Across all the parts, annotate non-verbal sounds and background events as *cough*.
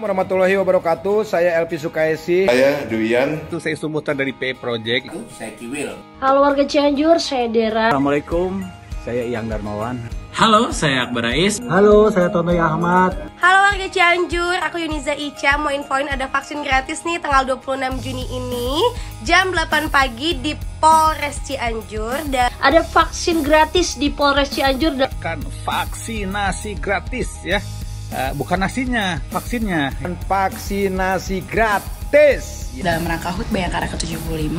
warahmatullahi wabarakatuh. Saya Elvi Sukaisi. Saya Duyan. Itu saya Sumutan dari P Project. Saya Kiwil. Halo warga Cianjur, saya Dera. Assalamualaikum, saya Iyang Darmawan. Halo, saya Akbar Rais. Halo, saya Tonoy Ahmad. Halo warga Cianjur, aku Yuniza Ica mau infoin ada vaksin gratis nih tanggal 26 Juni ini jam 8 pagi di Polres Cianjur dan ada vaksin gratis di Polres Cianjur dan kan vaksinasi gratis ya. Uh, bukan nasinya, vaksinnya. Vaksinasi gratis. Dalam rangka HUT Bayangkara ke-75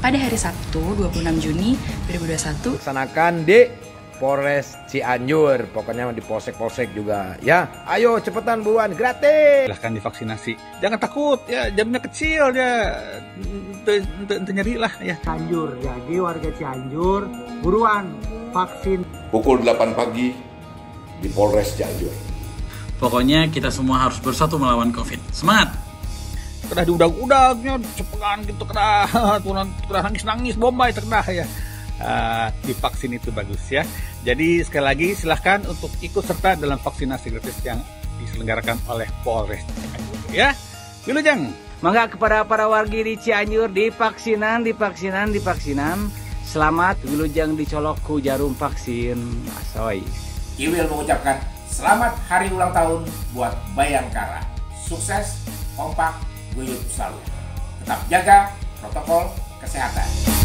pada hari Sabtu 26 Juni 2021 laksanakan di Polres Cianjur, pokoknya di polsek-polsek juga ya. Ayo cepetan buruan gratis. Silahkan divaksinasi. Jangan takut ya, jamnya kecil ya. Ente nyeri lah ya. Cianjur, jadi warga Cianjur buruan vaksin. Pukul 8 pagi di Polres Cianjur. Pokoknya kita semua harus bersatu melawan COVID. Semangat! Kena diudag-udagnya, cepengan gitu kena, *laughs* kena nangis-nangis, bombay terkena ya. Uh, divaksin itu bagus ya. Jadi sekali lagi silahkan untuk ikut serta dalam vaksinasi gratis yang diselenggarakan oleh Polres Cianjur ya. Wilujeng. Mangga kepada para wargi di Cianjur divaksinan, divaksinan, divaksinan. Selamat Wilujeng dicolok ku jarum vaksin. Asoy. Kiwil mengucapkan selamat hari ulang tahun buat Bayangkara. Sukses, kompak, guyup selalu. Tetap jaga protokol kesehatan.